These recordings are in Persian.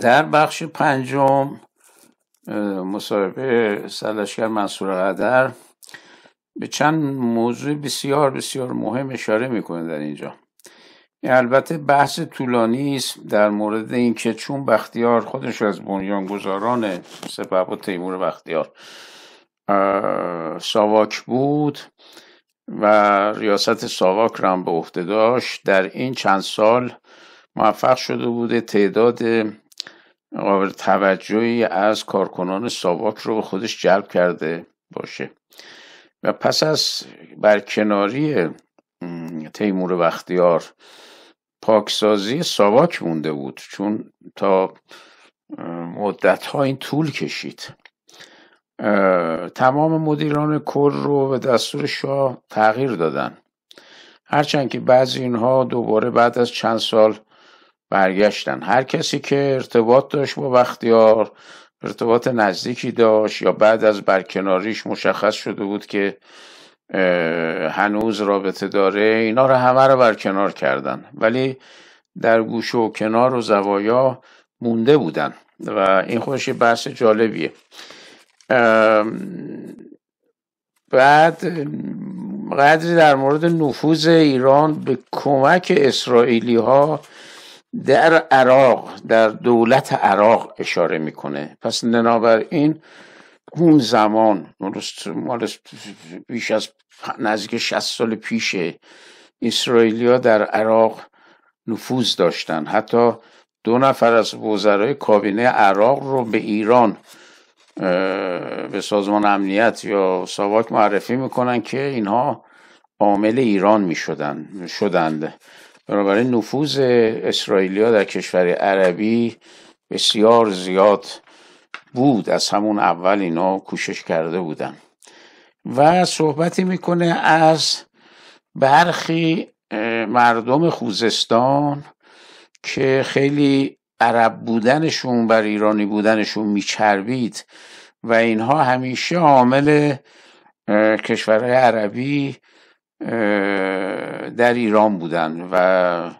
در بخش پنجم مصاحبه سرلشکر منصور قدر به چند موضوع بسیار بسیار مهم اشاره می‌کنه در اینجا. البته بحث طولانی است در مورد اینکه چون بختیار خودش از بنیانگذاران سپه تیمور بختیار ساواک بود و ریاست ساواک را هم به عهده داشت در این چند سال موفق شده بوده تعداد قابل توجهی از کارکنان ساواک رو به خودش جلب کرده باشه. و پس از برکناری تیمور بختیار پاکسازی ساواک مونده بود چون تا مدت ها این طول کشید. تمام مدیران کل رو به دستور شاه تغییر دادن. هرچند که بعضی اینها دوباره بعد از چند سال برگشتن. هر کسی که ارتباط داشت با بختیار ارتباط نزدیکی داشت یا بعد از برکناریش مشخص شده بود که هنوز رابطه داره اینا رو همه رو برکنار کردن. ولی در گوشه و کنار و زوایا مونده بودن و این خودش بحث جالبیه. بعد قدری در مورد نفوذ ایران به کمک اسرائیلی ها در عراق در دولت عراق اشاره می‌کنه. پس این اون زمان مال بیش از نزدیک 60 سال پیشه اسرائیلیا در عراق نفوذ داشتن. حتی دو نفر از وزرای کابینه عراق رو به ایران به سازمان امنیت یا ساواک معرفی می‌کنن که اینها عامل ایران می‌شدن شدند. بنابراین نفوذ اسرائیلیا در کشور عربی بسیار زیاد بود. از همون اول اینا کوشش کرده بودن. و صحبتی می‌کنه از برخی مردم خوزستان که خیلی عرب بودنشون بر ایرانی بودنشون میچربید و اینها همیشه عامل کشورهای عربی در ایران بودن و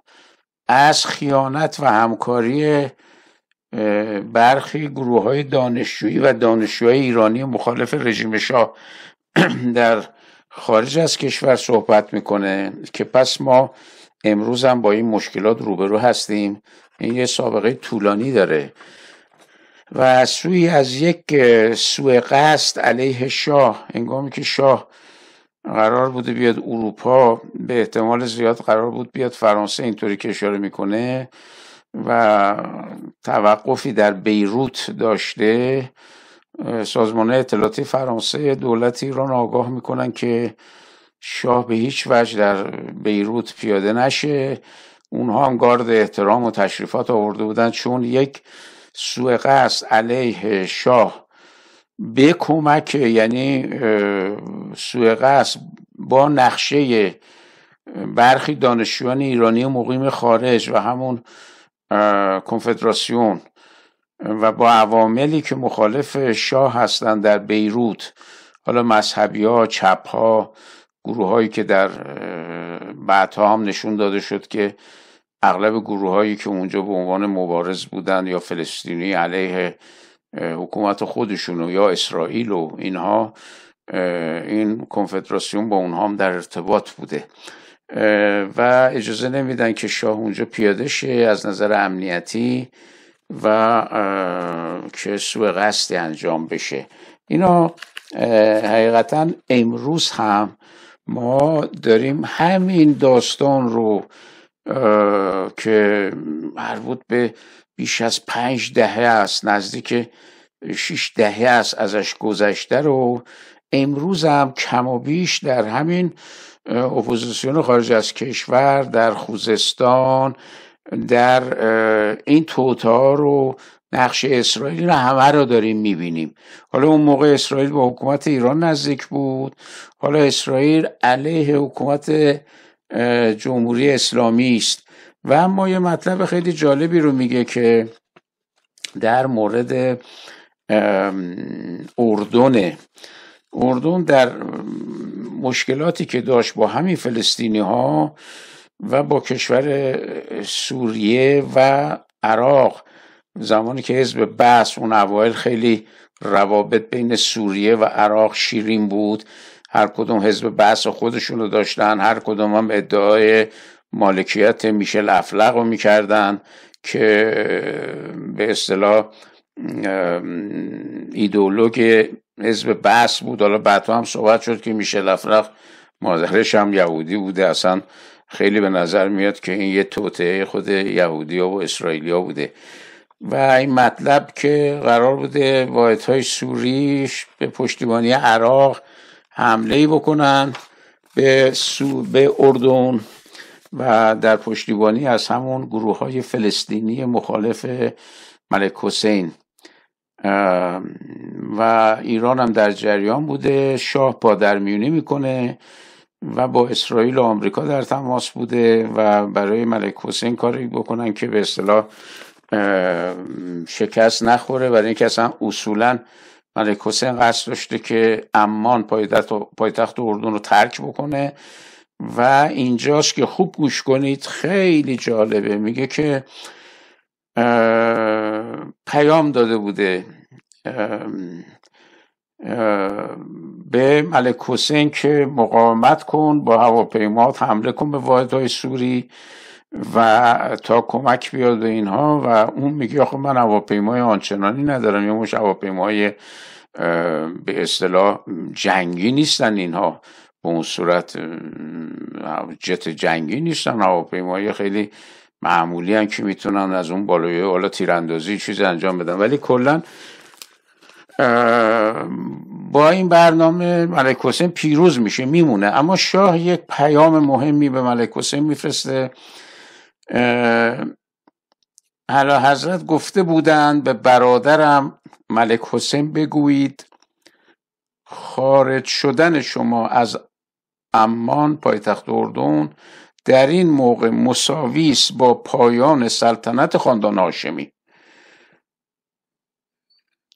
از خیانت و همکاری برخی گروه های دانشجویی و دانشجوهای ایرانی مخالف رژیم شاه در خارج از کشور صحبت می‌کنه که پس ما امروز هم با این مشکلات روبرو هستیم. این یه سابقه طولانی داره. و سوی از یک سوء قصد علیه شاه انگامی که شاه قرار بوده بیاد اروپا به احتمال زیاد قرار بود بیاد فرانسه اینطوری که اشاره می‌کنه و توقفی در بیروت داشته. سازمان اطلاعاتی فرانسه دولت ایران آگاه می‌کنن که شاه به هیچ وجه در بیروت پیاده نشه. اونها هم گارد احترام و تشریفات آورده بودن چون یک سوء قصد علیه شاه به کمک یعنی سوء قصد با نقشه برخی دانشجویان ایرانی مقیم خارج و همون کنفدراسیون و با عواملی که مخالف شاه هستند در بیروت حالا مذهبی ها چپ ها گروه هایی که در بعدها هم نشون داده شد که اغلب گروه هایی که اونجا به عنوان مبارز بودن یا فلسطینی علیه حکومت خودشون یا اسرائیل و اینها این کنفدراسیون با اونها هم در ارتباط بوده. و اجازه نمیدن که شاه اونجا پیاده شه از نظر امنیتی و که سوء قصدی انجام بشه. اینا حقیقتا امروز هم ما داریم همین داستان رو که مربوط به بیش از پنج دهه است نزدیک شیش دهه است ازش گذشته رو. امروز هم کم و بیش در همین اپوزیسیون خارج از کشور در خوزستان در این توتا رو نقش اسرائیل رو همه رو داریم می‌بینیم. حالا اون موقع اسرائیل با حکومت ایران نزدیک بود. حالا اسرائیل علیه حکومت جمهوری اسلامی است. و اما یه مطلب خیلی جالبی رو میگه که در مورد اردن. اردن در مشکلاتی که داشت با همین فلسطینی ها و با کشور سوریه و عراق زمانی که حزب بحث اون اوایل خیلی روابط بین سوریه و عراق شیرین بود هر کدوم حزب بحث خودشون رو داشتن هر کدوم هم ادعای مالکیت میشل افلق رو می‌کردن که به اصطلاح ایدولوگ حزب بحث بود. حالا بعد هم صحبت شد که میشل افلق مادرش هم یهودی بوده. اصلا خیلی به نظر میاد که این یه توطعه خود یهودی و اسرائیلیا بوده. و این مطلب که قرار بوده واحد های سوریش به پشتیبانی عراق حمله ای بکنن به, سو به اردن. و در پشتیبانی از همون گروه های فلسطینی مخالف ملک حسین. و ایران هم در جریان بوده. شاه پادرمیونی می‌کنه و با اسرائیل و آمریکا در تماس بوده و برای ملک حسین کاری بکنن که به اصطلاح شکست نخوره. برای اینکه اصلا اصولا ملک حسین قصد داشته که امان پایتخت اردن رو ترک بکنه. و اینجاست که خوب گوش کنید خیلی جالبه. میگه که پیام داده بوده به ملک حسین که مقاومت کن با هواپیمات حمله کن به واحدهای سوری و تا کمک بیاد به اینها. و اون میگه آخه من هواپیمای آنچنانی ندارم یا مش هواپیمای به اصطلاح جنگی نیستن اینها. به اون صورت جت جنگی نیستن هواپیمای خیلی معمولی هم که می‌تونن از اون بالای حالا تیراندازی چیز انجام بدن. ولی کلا با این برنامه ملک حسین پیروز میشه میمونه. اما شاه یک پیام مهمی به ملک حسین میفرسته. حالا حضرت گفته بودند به برادرم ملک حسین بگویید خارج شدن شما از امان پایتخت اردن در این موقع مساویس با پایان سلطنت خاندان هاشمی.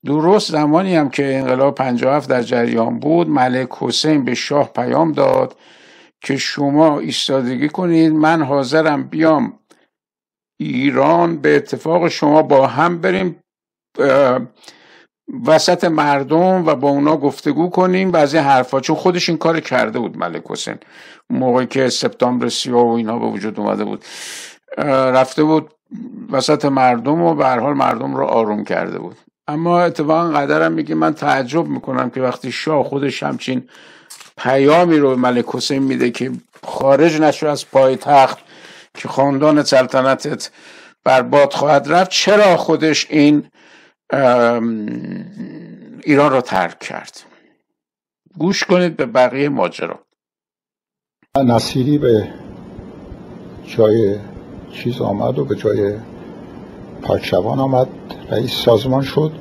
درست زمانی هم که انقلاب 57 در جریان بود ملک حسین به شاه پیام داد که شما ایستادگی کنید من حاضرم بیام ایران به اتفاق شما با هم بریم وسط مردم و با اونا گفتگو کنیم و از این حرفا چون خودش این کار کرده بود ملک حسین. موقعی که سپتامبر سیا و اینا به وجود اومده بود. رفته بود وسط مردم و به حال مردم رو آروم کرده بود. اما اتفاقا قدرم میگه من تعجب می‌کنم که وقتی شاه خودش همچین پیامی رو ملک حسین میده که خارج نشو از پای تخت که خاندان سلطنتت برباد خواهد رفت چرا خودش این ایران را ترک کرد. گوش کنید به بقیه ماجرا. نصیری به جای چیز آمد و به جای پاکشوان آمد. رئیس سازمان شد.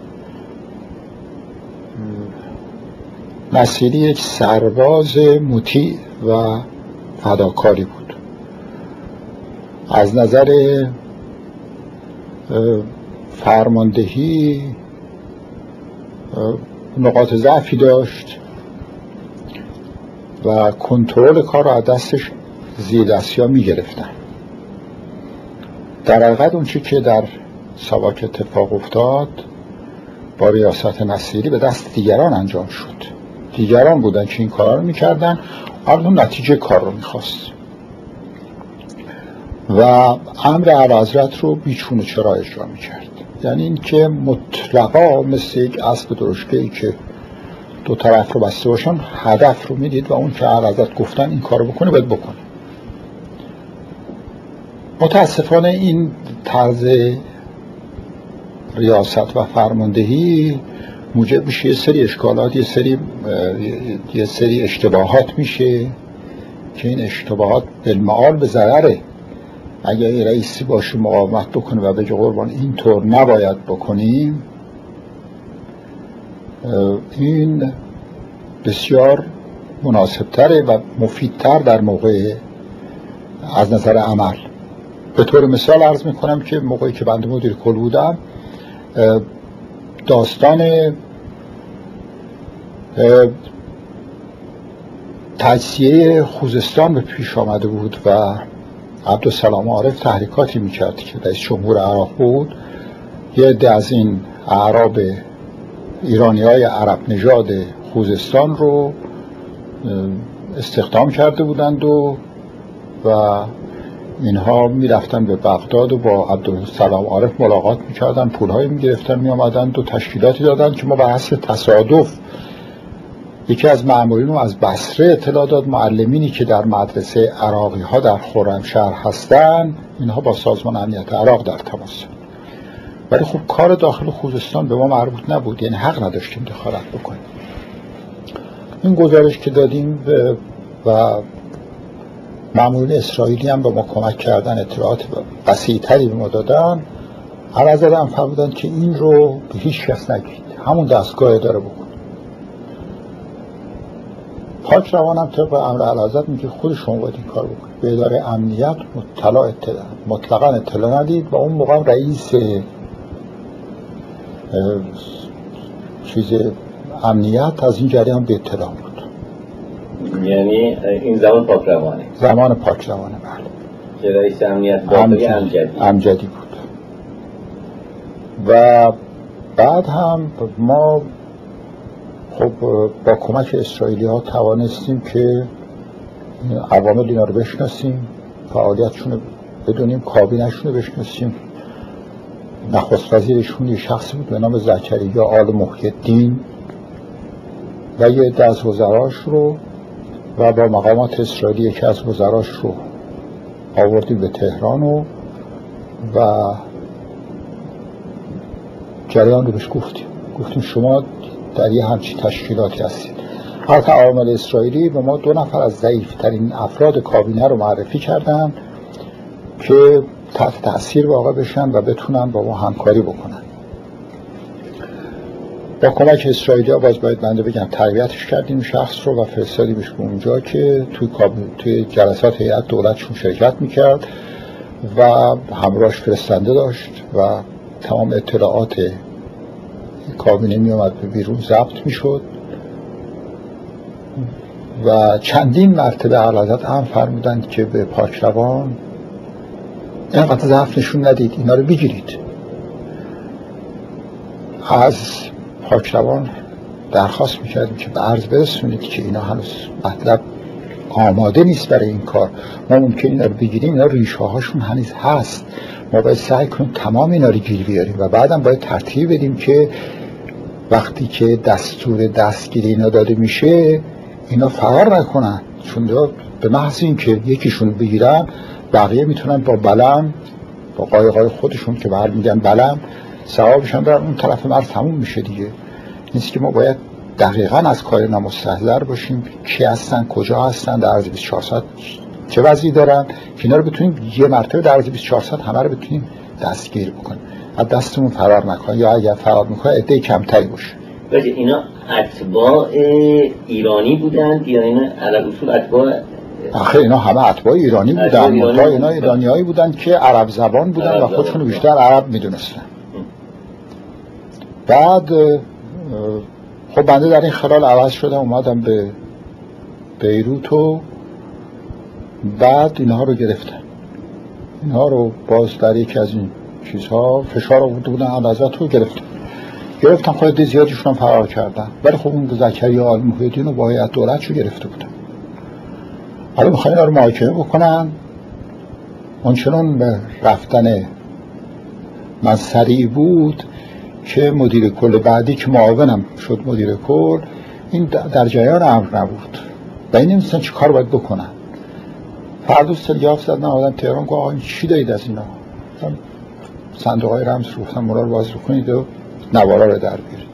نصیری یک سرباز مطیع و فداکاری بود. از نظر فرماندهی نقاط ضعفی داشت و کنترل کار را از دستش زیر ها می گرفتن در حقیقت اون که در سواک اتفاق افتاد با ریاست نصیری به دست دیگران انجام شد. دیگران بودن که این کار رو می‌کردن اون نتیجه کار رو می‌خواست. و امر عوضرت رو بیچون چرا اجرا می‌کرد. یعنی اینکه مطلقا مثل یک اسب ای که دو طرف رو بسته باشن هدف رو می‌دید و اون که عرضت گفتن این کارو بکنه باید بکنه متاسفانه این طرز ریاست و فرماندهی موجب میشه یه سری اشکالات یه سری یه سری اشتباهات میشه که این اشتباهات بالمعال به ضرره. اگر یه رئیسی باشه مقاومت بکنه و بگه قربان اینطور نباید بکنیم این بسیار مناسبتره و مفیدتر در موقع از نظر عمل. به طور مثال عرض می‌کنم که موقعی که بنده مدیر کل بودم داستان تجزیه خوزستان به پیش آمده بود و عبدالسلام عارف تحریکاتی می‌کرد که رئیس جمهور عراق بود. یه عده از این اعراب ایرانی های عرب نژاد خوزستان رو استخدام کرده بودند و و اینها می‌رفتن به بغداد و با عبدالسلام عارف ملاقات می‌کردن پولهایی می‌گرفتن میامدند و تشکیلاتی دادن که ما به حسب تصادف یکی از معمولین رو از بصره اطلاع داد معلمینی که در مدرسه عراقی ها در خرمشهر هستن اینها با سازمان امنیت عراق در تماس. ولی خب کار داخل خوزستان به ما مربوط نبود یعنی حق نداشتیم دخالت بکنیم. این گزارش که دادیم و معمولین اسرائیلی هم به ما کمک کردن اطلاعات تری به ما دادن هر زدن فرمودن که این رو به هیچ کس نگید. همون دستگاه داره بکن پاک روانم طبق امر علازت میگه خود شما باید این کار بکنید به اداره امنیت مطلع اطلاع مطلقا اطلاع ندید و اون موقع رئیس چیز امنیت از این جریان به اطلاع بود. یعنی این زمان پاک روانه. زمان پاک روانه بله. که رئیس امنیت داخلی امجدی. امجدی بود. و بعد هم ما خب با کمک اسرائیلی ها توانستیم که عوامل اینا رو بشناسیم فعالیتشون بدونیم کابینشون رو بشناسیم. نخست وزیرشون یه شخصی بود به نام یا آل محیدین و یه از وزراش رو و با مقامات اسرائیلی یکی از وزراش رو آوردیم به تهران و و جریان رو بهش گفتیم. گفتیم شما در یه همچی تشکیلاتی هستید. حتی عوامل اسرائیلی به ما دو نفر از ضعیفترین افراد کابینه رو معرفی کردن که تحت تاثیر واقع بشن و بتونن با ما همکاری بکنن. با کمک اسرائیلی ها باز باید بنده بگم تربیتش کردیم شخص رو و فرستادیمش به اونجا که توی, توی جلسات هیئت دولتشون شرکت می‌کرد و همراهش فرستنده داشت و تمام اطلاعات کابینه می آمد به بیرون ضبط می شد و چندین مرتبه علازت هم فرمودند که به پاکروان اینقدر ضعف نشون ندید اینا رو بگیرید. از پاکروان درخواست می‌کردیم که به عرض برسونید که اینا هنوز مطلب آماده نیست برای این کار. ما ممکن اینا رو بگیریم اینا ریشه هاشون هنوز هست. ما باید سعی کنیم تمام اینا رو گیر بیاریم و بعدم باید ترتیب بدیم که وقتی که دستور دستگیری اینا داده میشه اینا فرار نکنن. چون به محض اینکه یکیشون بگیرن بقیه می‌تونن با بلم با قایقای خودشون که بر میگن بلم ثوابشون برن اون طرف مرز تموم میشه دیگه. نیست که ما باید دقیقا از کار نمستحضر باشیم. کی هستن کجا هستن در عرض 24 ساعت چه وضعی دارن؟ که اینا رو بتونیم یه مرتبه در عرض 24 ساعت همه رو بتونیم دستگیر بکنیم. از دستمون فرار نکنه یا اگر فرار می‌کنه عده کمتری باشه. اینا اتباع ایرانی بودند یا اینا عرب اصول اتباع؟ آخه اینا همه اتباع ایرانی بودن. ایرانی اینا ایرانی هایی بودن که عرب زبان بودن و خودشون بیشتر عرب می‌دونستن. بعد خب بنده در این خلال عوض شدم اومدم به بیروت و بعد اینها رو گرفتم اینها رو باز در یکی از این چیزها فشار آورده بودن علازت رو گرفتم گرفتم خواهد زیادیشون هم فرار کردن. ولی خب اون زکریا آل محیدین رو باید دولت رو گرفته بودن. حالا می‌خواین رو محاکمه بکنن؟ اونچنان به رفتن من سریع بود که مدیر کل بعدی که معاونم شد مدیر کل این در جریان امر نبود. و این نمیستن چی کار باید بکنن؟ فردا سلیاف زدن آدم تهران گفت این چی دارید از اینا؟ صندوق های رمز رو مرا رو باز بکنید و نوارا رو در بیارید.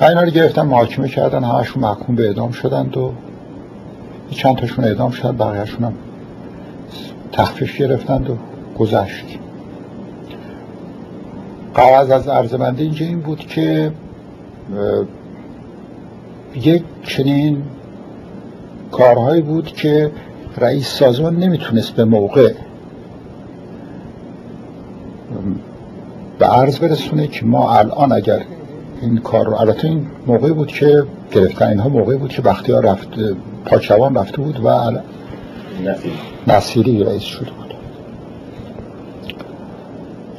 و اینا رو گرفتن محاکمه کردن همشون محکوم به اعدام شدند و چند تاشون اعدام شد بقیهشون هم تخفیف گرفتند و گذشت. قواز از عرضمنده اینجا این بود که یک چنین کارهایی بود که رئیس سازمان نمی‌تونست به موقع به عرض برسونه که ما الان اگر این کار رو البته این موقعی بود که گرفتن اینها موقعی بود که وقتی ها رفت پاکشوان رفته بود و نصیری. رئیس شده بود.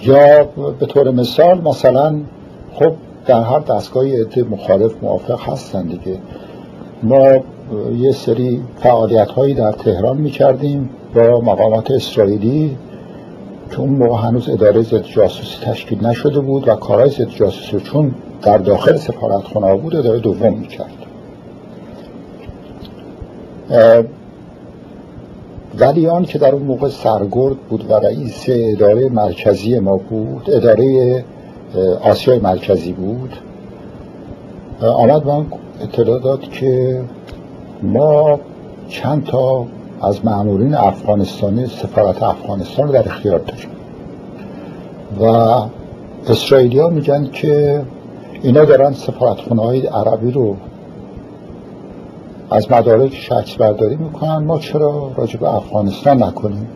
یا به طور مثال مثلا خب در هر دستگاهی عده مخالف موافق هستن دیگه. ما یه سری فعالیت هایی در تهران می کردیم با مقامات اسرائیلی. که اون موقع هنوز اداره ضد جاسوسی تشکیل نشده بود و کارهای ضد جاسوسی چون در داخل سفارت خونه بود اداره دوم می کرد ولی آن که در اون موقع سرگرد بود و رئیس اداره مرکزی ما بود اداره آسیای مرکزی بود آمد من اطلاع داد که ما چند تا از معمولین افغانستانی سفارت افغانستان رو در اختیار داریم. و اسرائیلی ها میگن که اینا دارن سفارتخونه های عربی رو از مدارک شخص برداری می‌کنن. ما چرا راجع به افغانستان نکنیم؟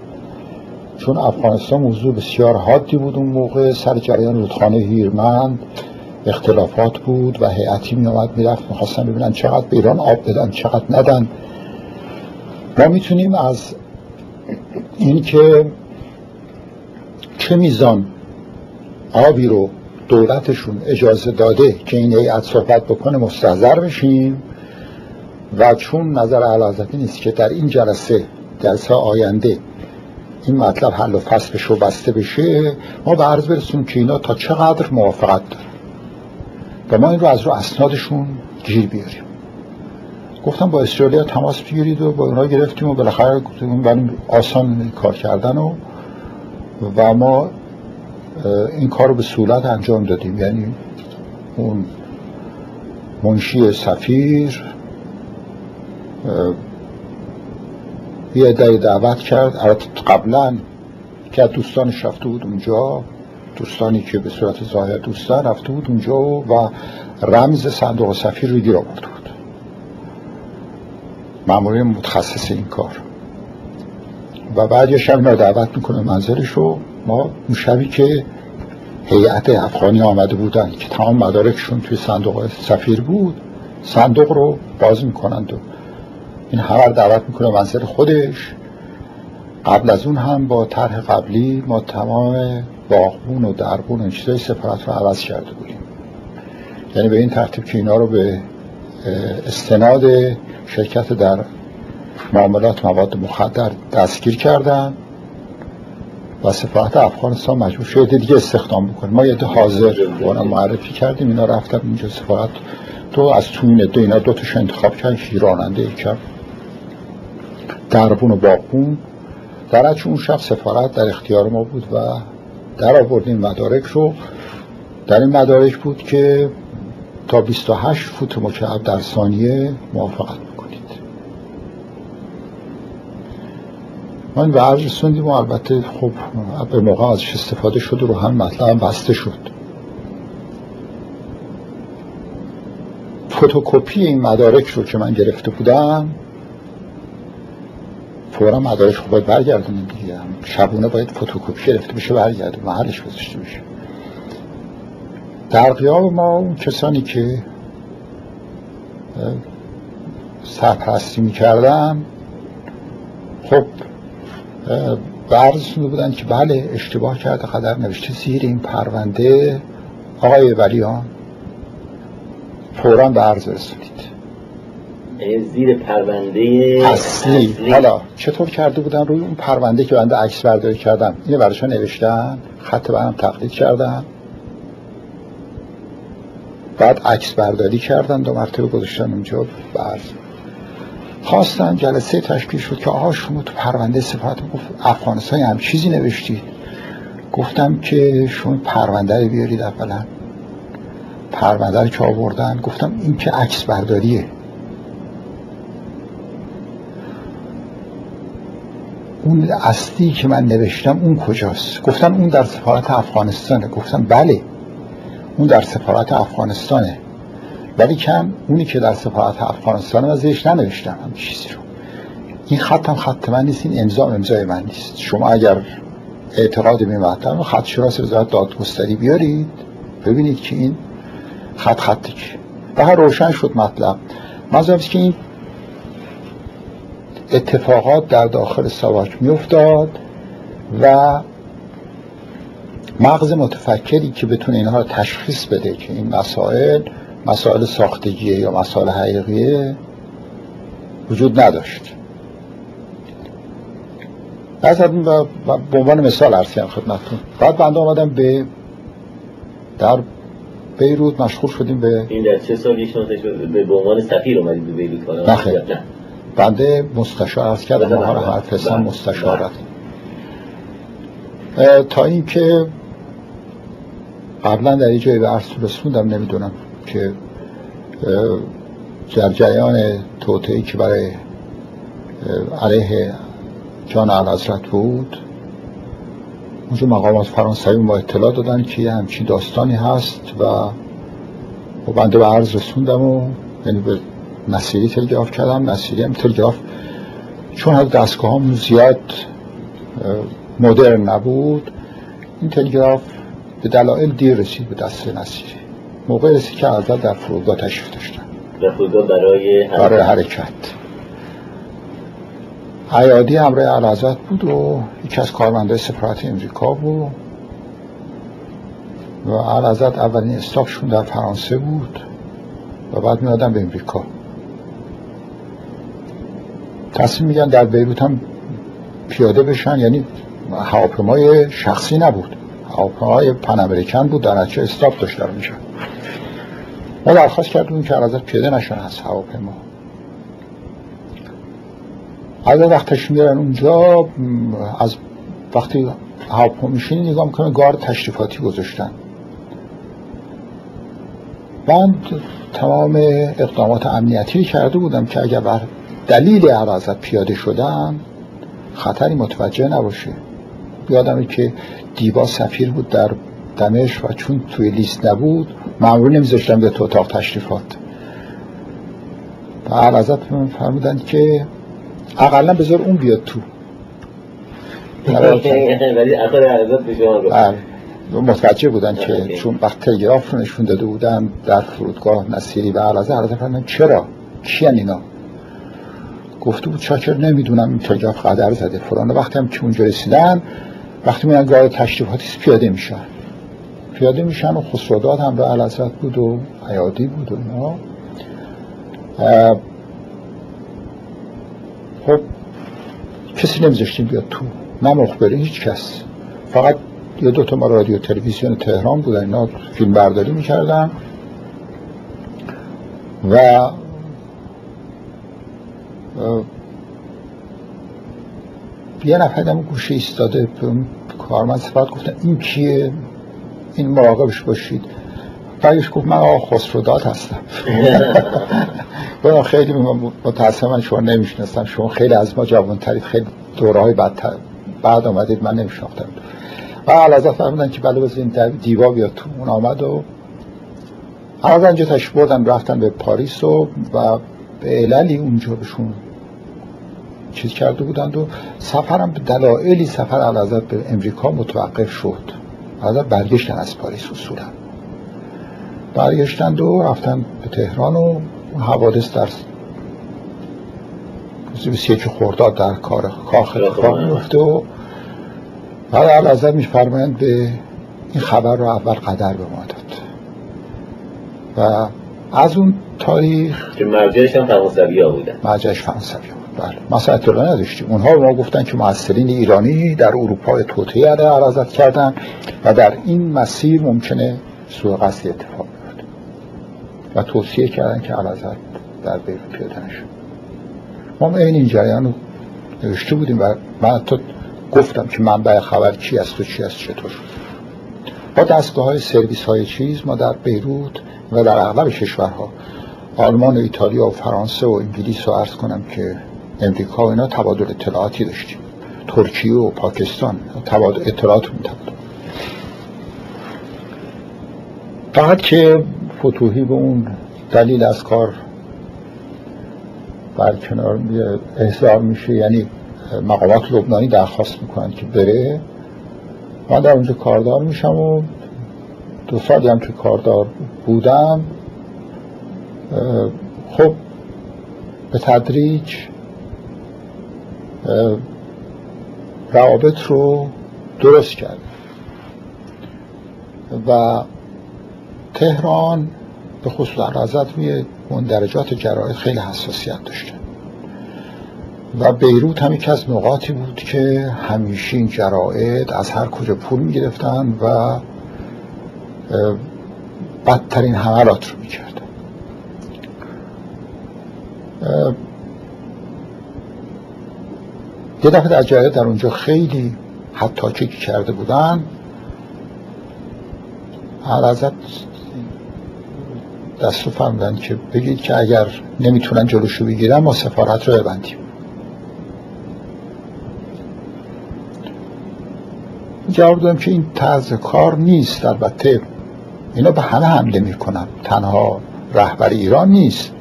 چون افغانستان موضوع بسیار حادی بود اون موقع سر جریان رودخانه هیرمند. اختلافات بود و هیئتی می آمد می‌رفت می‌خواستن ببینن چقدر به ایران آب بدن چقدر ندن. ما می‌تونیم از اینکه چه میزان آبی رو دولتشون اجازه داده که این هیئت صحبت بکنه مستحضر بشیم و چون نظر علازتی نیست که در این جلسه جلسه آینده این مطلب حل و فصلش رو بسته بشه ما به عرض برسیم که اینا تا چقدر موافقت دارن. و ما این رو از رو اسنادشون گیر بیاریم. گفتم با اسرائیلیا تماس بگیرید و با اونها گرفتیم و بالاخره گفتیم آسان کار کردن و و ما این کار رو به صورت انجام دادیم. یعنی اون منشی سفیر یه دعوت کرد. قبلا که دوستانش رفته بود اونجا. دوستانی که به صورت ظاهر دوستان رفته بود اونجا و رمز صندوق سفیر رو گیر آورده بود. معمولی متخصص این کار. و بعد یه شب دعوت می‌کنه منظرش رو. ما اون شبی که هیئت افغانی آمده بودن که تمام مدارکشون توی صندوق سفیر بود صندوق رو باز می‌کنند و این همه دعوت می‌کنه منظر خودش. قبل از اون هم با طرح قبلی ما تمام باغبون و دربون و چیزای سفارت رو عوض کرده بودیم. یعنی به این ترتیب که اینا رو به استناد شرکت در معاملات مواد مخدر دستگیر کردن و سفارت افغانستان مجبور شده دیگه استخدام بکنه. ما یه حاضر بانا معرفی کردیم اینا رفتن اینجا سفارت تو از تو این دو اینا دو تاش انتخاب کرد راننده کرد دربون و باقون در اون شب سفارت در اختیار ما بود و در آوردیم مدارک رو. در این مدارک بود که تا 28 فوت مکعب در ثانیه موافقت بکنید ما این به عرض رسوندیم و البته خب به موقع ازش استفاده شد و رو هم مطلب بسته شد. فتوکپی این مدارک رو که من گرفته بودم فورا مدارک رو باید برگردونیم دیگه. شبونه باید فتوکپی گرفته بشه برگرده. محلش گذاشته بشه. در قیاب ما اون کسانی که سرپرستی می‌کردم خب برزشون بودن که بله اشتباه کرده قدر نوشته زیر این پرونده. آقای ولیان فورا به عرض زیر پرونده اصلی. حالا چطور کرده بودن روی اون پرونده که بنده عکس برداری کردم اینو براشون نوشتن؟ خط برام تقلید کردم بعد عکس برداری کردن دو مرتبه گذاشتن اونجا. بعد خواستن جلسه تشکیل شد که آقا شما تو پرونده صفات گفت افغانستان هم چیزی نوشتید. گفتم که شما پرونده رو بیارید اولا. پرونده رو که آوردن. گفتم این که عکس برداریه. اون اصلی که من نوشتم اون کجاست؟ گفتم اون در سفارت افغانستانه. گفتم بله اون در سفارت افغانستانه. ولی کم اونی که در سفارت افغانستانه و زیش ننوشتم هم چیزی رو. این خط هم خط من نیست این امضا امضای من نیست. شما اگر اعتقاد می مطلب خط شراس وزارت دادگستری بیارید ببینید که این خط خطی که به روشن شد مطلب. مطلب که این اتفاقات در داخل سواک می افتاد و مغز متفکری که بتونه اینها رو تشخیص بده که این مسائل مسائل ساختگیه یا مسائل حقیقیه وجود نداشت. از به عنوان مثال عرض کردم خدمتتون. بعد بنده آمدم به در بیروت مشغول شدیم به این در چه سالی شد به عنوان سفیر اومدید به بیروت؟ نه. بنده مستشار عرض کردم ما رو هر پسن مستشارت. تا اینکه قبلا در جایی به عرض رسوندم نمی‌دونم که در جریان توتهی که برای علیه جان حضرت بود اونجا مقامات فرانسوی ما اطلاع دادن که یه همچین داستانی هست و و بنده به عرض رسوندم و یعنی به نصیری تلگراف کردم نصیری هم تلگراف چون از دستگاه هم زیاد مدرن نبود این تلگراف به دلایل دیر رسید به دست نصیری موقع رسید که ازت در فرودگاه تشریف داشتن. در فرودگاه برای برای حرکت. عیادی همراه علازت بود و یکی از کارمنده سفارت امریکا بود. و علازت اولین استاپشون در فرانسه بود و بعد میادم به امریکا. تصمیم میگن در بیروت هم پیاده بشن یعنی هواپیمای شخصی نبود. هواپیمای پن امریکن بود در نتیجه استاپ داشت در اونجا ما درخواست کردیم که ازت پیاده نشن از هواپیما. از وقتش میرن اونجا از وقتی هواپیما میشینی نگاه می‌کنه گار تشریفاتی گذاشتن. من تمام اقدامات امنیتی کرده بودم که اگر بر دلیل عرضت پیاده شدم خطری متوجه نباشه. یادمه که دیبا سفیر بود در دمشق و چون توی لیست نبود معمول نمیذاشتم به تو اتاق تشریفات. و عرضت فرمودن که اقلا بذار اون بیاد تو. متوجه بودن که چون وقت تلگراف رو نشون داده بودن در فرودگاه نصیری و عرضه عرضه فرمودن چرا؟ کیان اینا؟ گفته بود چاکر نمی‌دونم این تلگراف قدر زده فلان. وقتی هم که اونجا رسیدن وقتی میرن گاه تشریفاتی پیاده میشن. پیاده میشن و خسرودات هم به علازت بود و عیادی بود و اینا. خب کسی نمیذاشتیم بیاد تو. نه مخبری هیچ کس. فقط یه دوتا ما رادیو تلویزیون تهران بودن اینا فیلم برداری می‌کردن. و یه نفر دم گوشه ایستاده کارمند سفارت گفتن این کیه؟ این مراقبش باشید. بعدش گفت من آقا خسرودات هستم. خیلی متاسفم من شما نمیشنستم شما خیلی از ما جوانترید خیلی دوره های بعد, بعد آمدید من نمیشناختم. و علازت فرمودن که بله بزنین دیوا بیاد تو. اون آمد و از اینجا تشریف بردن رفتن به پاریس و, و به عللی اونجا بهشون چیز کرده بودند و سفرم به دلایلی سفر علازت به امریکا متوقف شد. علازت برگشتن از پاریس اصولا. برگشتند و رفتن به تهران و حوادث در یک خورداد در کار کاخ اتفاق میفته و بعد علازت میفرمایند به این خبر رو اول قدر به ما داد و از اون تاریخ که مرجعش هم فرانسوی ها بودن. مرجعش فرانسوی بله. مثلا اطلاع نداشتیم. اونها به ما گفتن که محصلین ایرانی در اروپا توطئه علیه عرضت کردن و در این مسیر ممکنه سوء قصد اتفاق بیفته. و توصیه کردن که عرضت در بیرون پیاده ما این این جریان رو نوشته بودیم و من حتی گفتم که منبع خبر چی است و چی است چطور با دستگاه های سرویس های چیز ما در بیروت و در اغلب کشورها آلمان و ایتالیا و فرانسه و انگلیس رو عرض کنم که امریکا و اینا تبادل اطلاعاتی داشتیم. ترکیه و پاکستان تبادل اطلاعات تبادل فقط که فتوحی به اون دلیل از کار برکنار احضار میشه یعنی مقامات لبنانی درخواست می‌کنن که بره. من در اونجا کاردار میشم و دو سالی هم که کاردار بودم خب به تدریج روابط رو درست کرد. و تهران به خصوص عرضت روی درجات جراید خیلی حساسیت داشته. و بیروت هم یکی از نقاطی بود که همیشه این جراید از هر کجا پول می‌گرفتن و بدترین حملات رو می‌کردن یه دفعه در جراید در اونجا خیلی حتی چکی کرده بودن. ازت دست رو که بگید که اگر نمی‌تونن جلوشو بگیرن ما سفارت رو ببندیم. جواب دادم که این طرز کار نیست البته. اینا به همه حمله می‌کنن. تنها رهبر ایران نیست.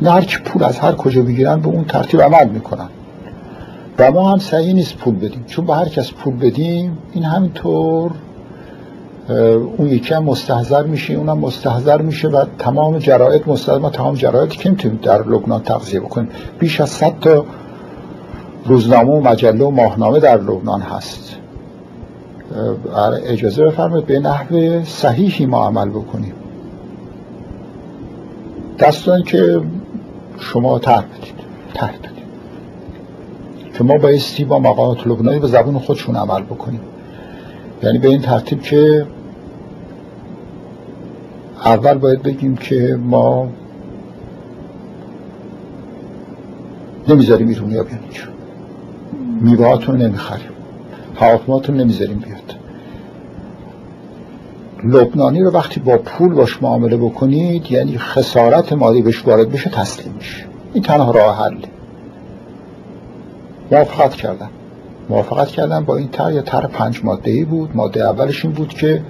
اینا هر پول از هر کجا بگیرن به اون ترتیب عمل می‌کنن. و ما هم صحیح نیست پول بدیم. چون به هر کس پول بدیم این همینطور اون یکی هم مستحضر میشه اونم مستحضر میشه و تمام جرائد مستحضر ما تمام جرائدی که می‌تونیم در لبنان تغذیه بکنیم. بیش از صد تا روزنامه و مجله و ماهنامه در لبنان هست. اجازه بفرمایید به نحو صحیحی ما عمل بکنیم. دستان که شما طرح بدید. طرح بدید که ما بایستی با مقامات لبنانی به زبون خودشون عمل بکنیم. یعنی به این ترتیب که اول باید بگیم که ما نمی‌ذاریم ایرونی ها بیان میوهاتون نمی‌خریم. هواپیماتون نمی‌ذاریم بیاد. لبنانی رو وقتی با پول باش معامله بکنید یعنی خسارت مالی بهش وارد بشه تسلیم میشه. این تنها راه حل موافقت کردم موافقت کردم با این تر یا تر پنج ماده ای بود. ماده اولش این بود که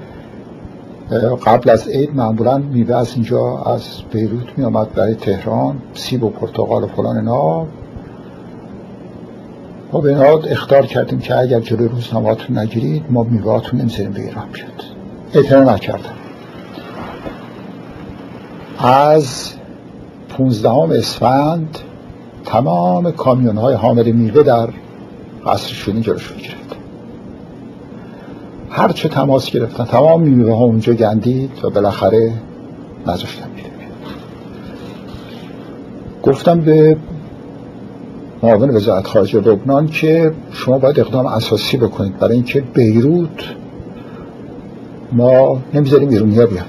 قبل از عید معمولا میوه از اینجا از بیروت می آمد برای تهران. سیب و پرتقال و فلان اینا. ما به نهاد اختار کردیم که اگر جلوی روزنامهاتون نگیرید ما میوهاتون نمی‌ذاریم به ایران بیاد اعتنا نکردم. از 15 اسفند تمام کامیون های حامل میوه در قصر شونی جلوش گرفت. هر چه تماس گرفتن تمام میوه ها اونجا گندید و بالاخره نذاشتن میره گفتم به معاون وزارت خارجه لبنان که شما باید اقدام اساسی بکنید برای اینکه بیروت ما نمی‌ذاریم ایرونی ها بیان.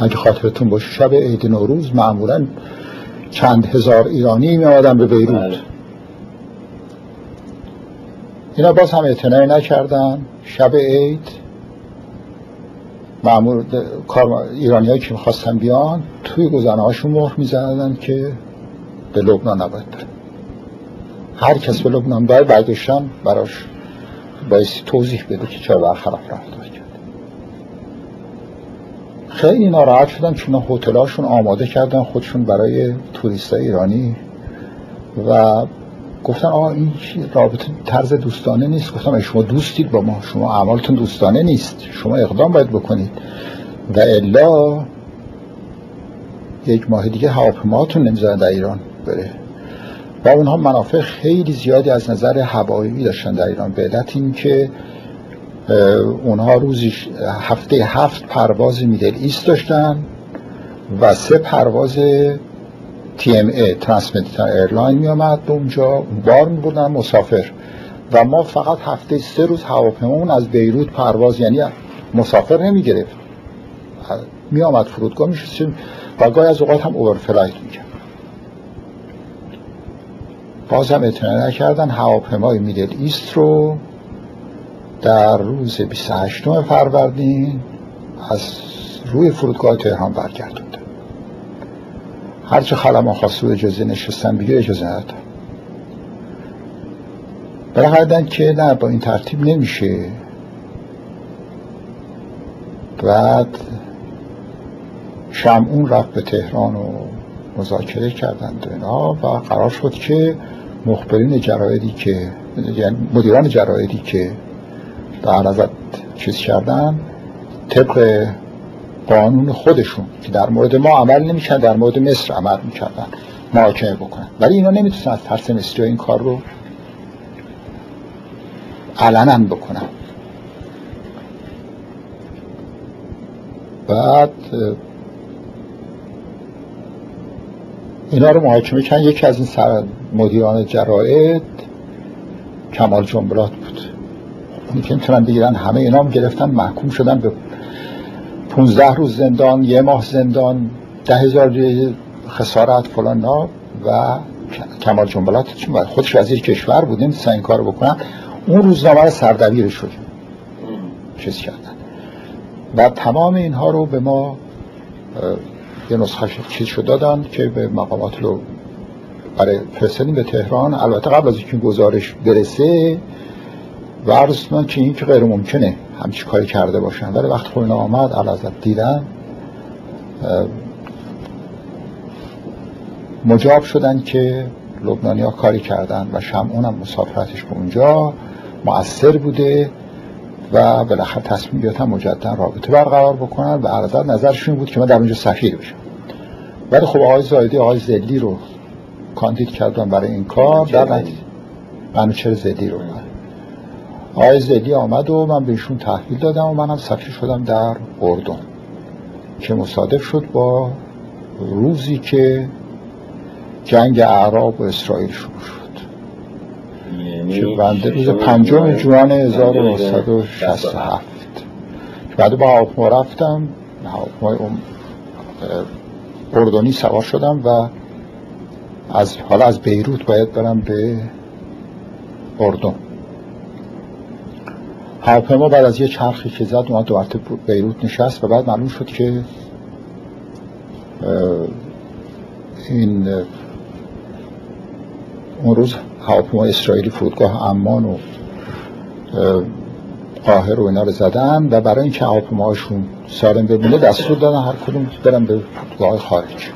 اگه خاطرتون باشه شب عید نوروز معمولا چند هزار ایرانی می آمدن به بیروت. بله. اینا باز هم اعتنایی نکردن. شب عید معمول ایرانی هایی که می‌خواستن بیان توی گزنه هاشون مهر می‌زدن که به لبنان نباید بره هر کس به لبنان باید برگشتن براش بایستی توضیح بده که چرا برخلاف کرد خیلی ناراحت شدن چون هتلاشون آماده کردن خودشون برای توریست ایرانی و گفتن آقا این رابطه طرز دوستانه نیست. گفتم شما دوستید با ما. شما اعمالتون دوستانه نیست. شما اقدام باید بکنید. و الا یک ماه دیگه هواپیماتون نمی‌ذارن در ایران بره. و اونها منافع خیلی زیادی از نظر هوایی داشتن در ایران. به علت این که اونها روزی هفته هفت پرواز میدل ایست داشتن و سه پرواز TMA Trans Mediterranean Airline می آمد به اونجا بار می برد نه مسافر. و ما فقط هفته سه روز هواپیمامون از بیروت پرواز یعنی مسافر نمی گرفت می آمد فرودگاه می و گاهی از اوقات هم overflight می کرد باز هم اطمینان نکردن هواپیمای میدل ایست رو در روز 28 فروردین از روی فرودگاه تهران برگردوند. هرچه خلما خواست و اجازه نشستن بگیر اجازه نداد. برای که نه با این ترتیب نمیشه. بعد شمعون رفت به تهران و مذاکره کردند اینا و قرار شد که مخبرین جرایدی که یعنی مدیران جرایدی که در ازت چیز کردن طبق قانون خودشون که در مورد ما عمل نمی‌کرد در مورد مصر عمل می‌کردن محاکمه بکنن. ولی اینا نمی‌تونن از ترس مصری این کار رو علنا بکنن. بعد اینا رو محاکمه کردن. یکی از این مدیران جراید کمال جنبلات بود. می‌تونن بگیرن. همه اینا هم گرفتن محکوم شدن به 15 روز زندان یه ماه زندان ده هزار خسارت فلان و کمال جنبلات چون خودش وزیر کشور بود نمی‌تونن این کار بکنن. اون روزنامه رو سردبیر شد. چیز کردن. و تمام اینها رو به ما یه نسخه چیز شد دادن که به مقامات رو برای فرستادیم به تهران. البته قبل از اینکه گزارش برسه و عرض که این که غیر ممکنه همچی کاری کرده باشن. ولی وقت خود آمد علازت دیدن مجاب شدن که لبنانی ها کاری کردن و شمعون هم مسافرتش به اونجا مؤثر بوده و بالاخره تصمیم گرفتن مجددا رابطه برقرار بکنن و علازت نظرشون بود که من در اونجا سفیر بشم. ولی خب آقای زایدی آقای زلی رو کاندید کردن برای این کار. در نتیجه زلی رو؟ آقای زلی آمد و من بهشون تحویل دادم و منم سفیر شدم در اردن که مصادف شد با روزی که جنگ اعراب و اسرائیل شروع شد. یعنی که بنده روز پنجم جوان 1967 بعد با هواپیما رفتم هواپیمای اردنی سوار شدم و از حالا از بیروت باید برم به اردن. هواپیما بعد از یه چرخی که زد اومد دو بیروت نشست و بعد معلوم شد که این اون روز هواپیما اسرائیلی فرودگاه امان و قاهر و اینا رو زدن و برای اینکه هواپیماهاشون سالم بمونه دستور دادن هر کدوم برن به فرودگاه خارج.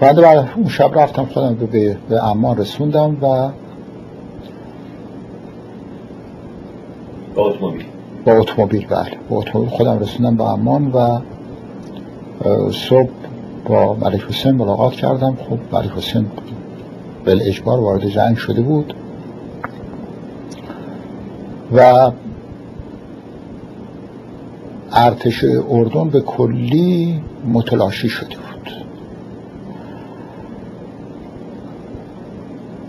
بعد بعد اون شب رفتم خودم به, به امان رسوندم و با اتومبیل با اتومبیل بله. با اتومبیل خودم رسوندم به امان و صبح با ملک حسین ملاقات کردم. خب ملک حسین بل اجبار وارد جنگ شده بود. و ارتش اردن به کلی متلاشی شده بود.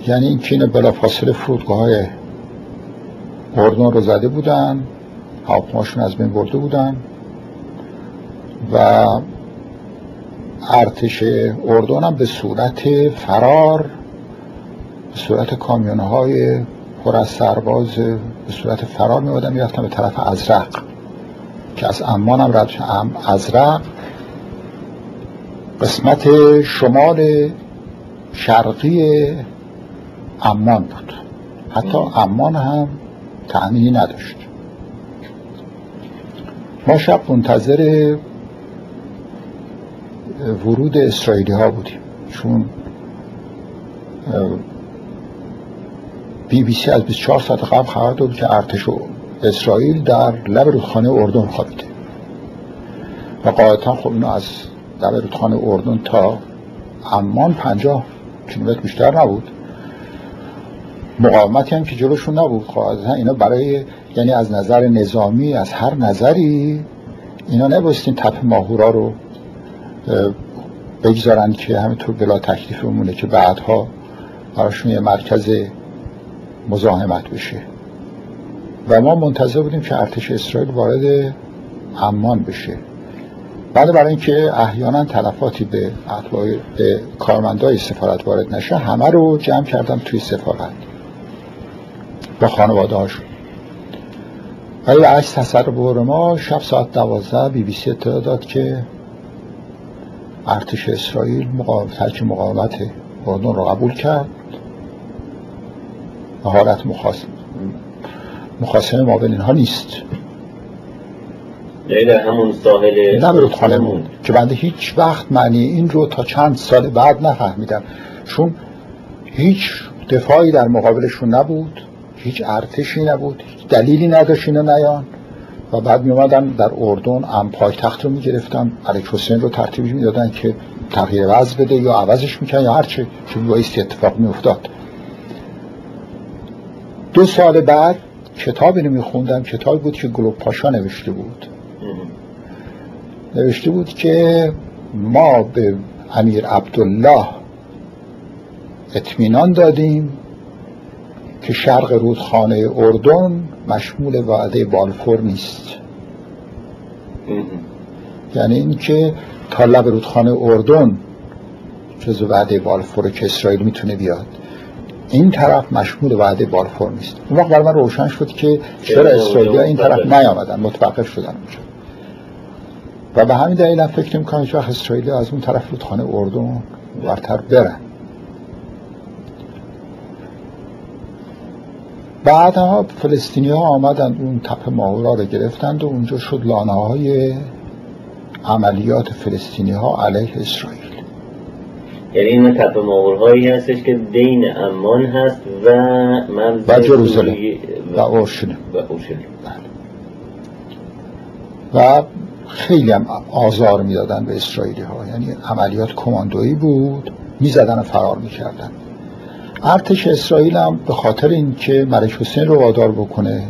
یعنی این که بلافاصله فرودگاه اردن رو زده بودن. هواپیماشون از بین برده بودن و ارتش اردن هم به صورت فرار به صورت کامیونه های پر از سرباز به صورت فرار می می‌رفتن به طرف ازرق. که از امان هم رد ازرق. قسمت شمال شرقی امان بود. حتی امان هم تأمینی نداشت. ما شب منتظر ورود اسرائیلی ها بودیم. چون بی بی سی از 24 ساعت قبل خبر داد که ارتش اسرائیل در لب رودخانه اردن خوابیده و قاعدتا خب اینو از لب رودخانه اردن تا امان پنجاه کیلومتر بیشتر نبود. مقاومتی هم که جلوشون نبود. قاعدتا اینا برای یعنی از نظر نظامی از هر نظری اینا نبایستین تپ ماهورا رو بگذارن که همینطور بلا تکلیف بمونه که بعدها براشون یه مرکز مزاحمت بشه. و ما منتظر بودیم که ارتش اسرائیل وارد امان بشه. بعد برای اینکه احیانا تلفاتی به به کارمندای سفارت وارد نشه همه رو جمع کردم توی سفارت با خانواده هاشون ولی عکس تصور ما شب ساعت دوازده بی بی سی اطلاع داد که ارتش اسرائیل ترک مقاومت اردن رو قبول کرد؟ و حالت مخاصمه ما بین اینها نیست. یعنی در همون ساحل نه رودخانه موند. که بنده هیچ وقت معنی این رو تا چند سال بعد نفهمیدم. چون هیچ دفاعی در مقابلشون نبود. هیچ ارتشی نبود دلیلی نداشت اینو نیان. و بعد می اومدن در اردن ام پایتخت رو می علیک حسین رو ترتیب می دادن که تغییر وضع بده یا عوضش میکن یا هرچه که بایستی اتفاق می افتاد دو سال بعد کتابی رو میخوندم کتابی بود که گلوب پاشا نوشته بود. نوشته بود که ما به امیر عبدالله اطمینان دادیم که شرق رودخانه اردن مشمول وعده بالفور نیست. یعنی اینکه تا لب رودخانه اردن جز وعده بالفور که اسرائیل می‌تونه بیاد این طرف مشمول وعده بالفور نیست. اون وقت برای من روشن شد که چرا اسرائیلی این طرف نیامدن متوقف شدن اونجا. و به همین دلیل فکر می‌کنم که اسرائیلی از اون طرف رودخانه اردن ورتر برن بعدها فلسطینی ها آمدند اون تپ ماورا رو گرفتند و اونجا شد لانه های عملیات فلسطینی ها علیه اسرائیل. یعنی این تپ هایی هستش که دین امان هست و مرز و جروزلم و اورشلیم. و اورشلیم. و خیلی هم آزار می‌دادن به اسرائیلی ها یعنی عملیات کماندویی بود می‌زدن و فرار می‌کردن. ارتش اسرائیل هم به خاطر اینکه ملک حسین رو وادار بکنه